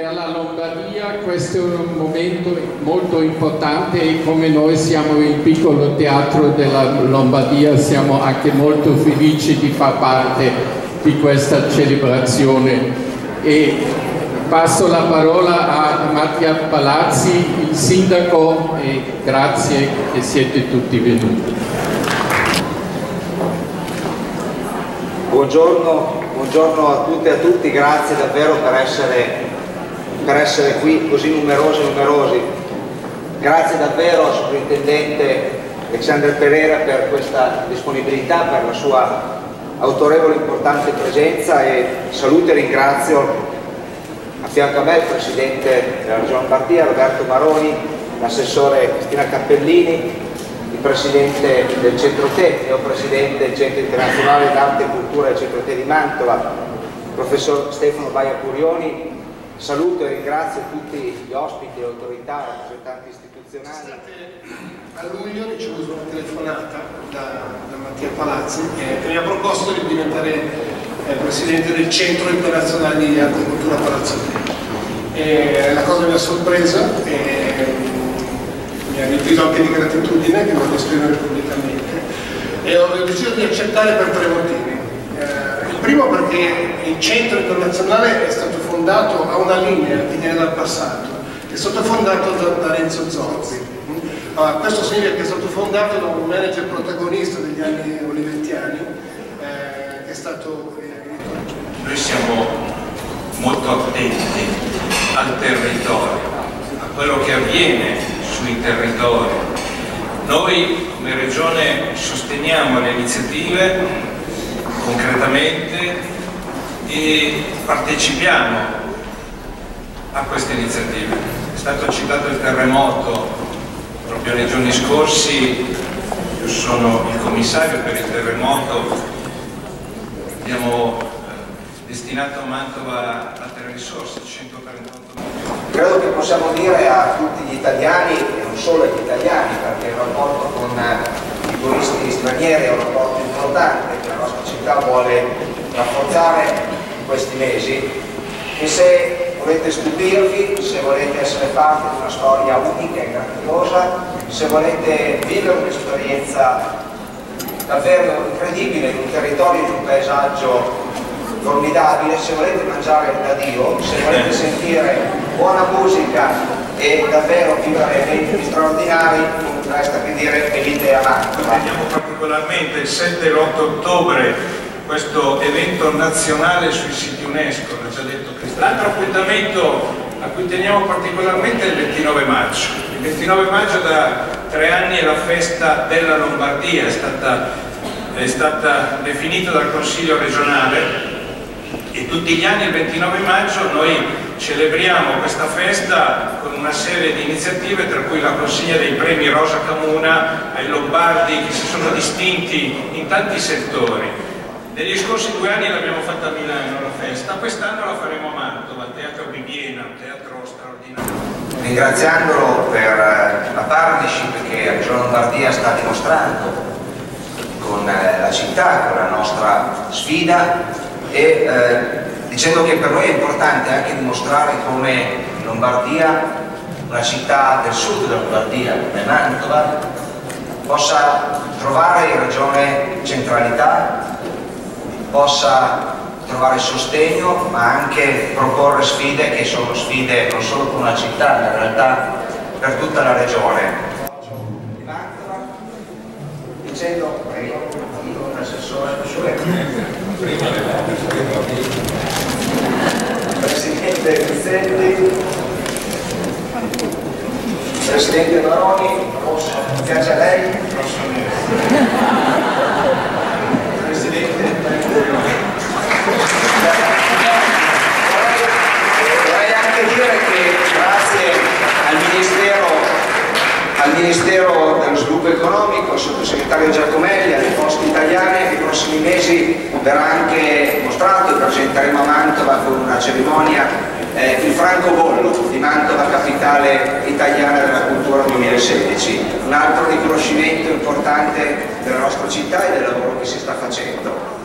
per la Lombardia questo è un momento molto importante e come noi siamo il piccolo teatro della Lombardia siamo anche molto felici di far parte di questa celebrazione. E passo la parola a Mattia Palazzi, il sindaco, e grazie che siete tutti venuti. Buongiorno, buongiorno a tutte e a tutti, grazie davvero per essere per essere qui così numerosi e numerosi. Grazie davvero al Sovrintendente Alexander Pereira per questa disponibilità, per la sua autorevole e importante presenza e saluto e ringrazio a fianco a me il Presidente della Regione Lombardia Roberto Maroni, l'assessore Cristina Cappellini, il Presidente del Centro Te, neo Presidente del Centro Internazionale d'Arte e Cultura del Centro Te di Mantova, il Professor Stefano Baia Curioni, Saluto e ringrazio tutti gli ospiti, le autorità, i rappresentanti istituzionali. A luglio ricevuto una telefonata da, da Mattia Palazzi che mi ha proposto di diventare eh, presidente del Centro Internazionale di Arte Cultura Palazzo e La cosa mi ha sorpresa e mi ha riempito anche di gratitudine che voglio esprimere pubblicamente e ho deciso di accettare per tre motivi. Primo perché il Centro Internazionale è stato fondato a una linea che viene dal passato, è stato fondato da, da Renzo Zorzi. Allora, questo significa che è stato fondato da un manager protagonista degli anni olivettiani, eh, che è stato... Eh, Noi siamo molto attenti al territorio, a quello che avviene sui territori. Noi come Regione sosteniamo le iniziative concretamente e partecipiamo a queste iniziative. È stato citato il terremoto proprio nei giorni scorsi, io sono il commissario per il terremoto, abbiamo eh, destinato a Mantova altre risorse, 138 milioni. Credo che possiamo dire a tutti gli italiani, e non solo agli italiani, perché il rapporto con turisti stranieri è un rapporto importante che la nostra città vuole rafforzare questi mesi. E se volete stupirvi, se volete essere parte di una storia unica e grandiosa, se volete vivere un'esperienza davvero incredibile in un territorio, in un paesaggio formidabile, se volete mangiare da Dio, se volete sentire buona musica e davvero vivere eventi straordinari, non resta che dire venite a Mantova. Vediamo particolarmente il 7 e l'8 ottobre questo evento nazionale sui siti UNESCO, l'ha già detto. L'altro appuntamento a cui teniamo particolarmente è il 29 maggio. Il 29 maggio da tre anni è la festa della Lombardia, è stata, è stata definita dal Consiglio regionale e tutti gli anni il 29 maggio noi celebriamo questa festa con una serie di iniziative tra cui la consegna dei premi Rosa Camuna ai Lombardi che si sono distinti in tanti settori negli scorsi due anni l'abbiamo fatta a Milano la festa, quest'anno la faremo a Mantova, al Teatro Bibiena, un teatro straordinario. Ringraziandolo per eh, la partnership che Regione Lombardia sta dimostrando con eh, la città, con la nostra sfida e eh, dicendo che per noi è importante anche dimostrare come Lombardia, una città del sud della Lombardia come Mantova, possa trovare in regione centralità possa trovare sostegno ma anche proporre sfide che sono sfide non solo per una città ma in realtà per tutta la regione. Dicendo, prego, l'assessore Presidente Pizzelli, Presidente Maroni, piace a lei? Vorrei anche dire che grazie al Ministero, Sviluppo Economico, al sottosegretario Giacomelli, alle poste italiane, nei prossimi mesi verrà anche mostrato e presenteremo a Mantova con una cerimonia eh, il francobollo di Mantova, capitale italiana della cultura 2016, un altro riconoscimento importante della nostra città e del lavoro che si sta facendo.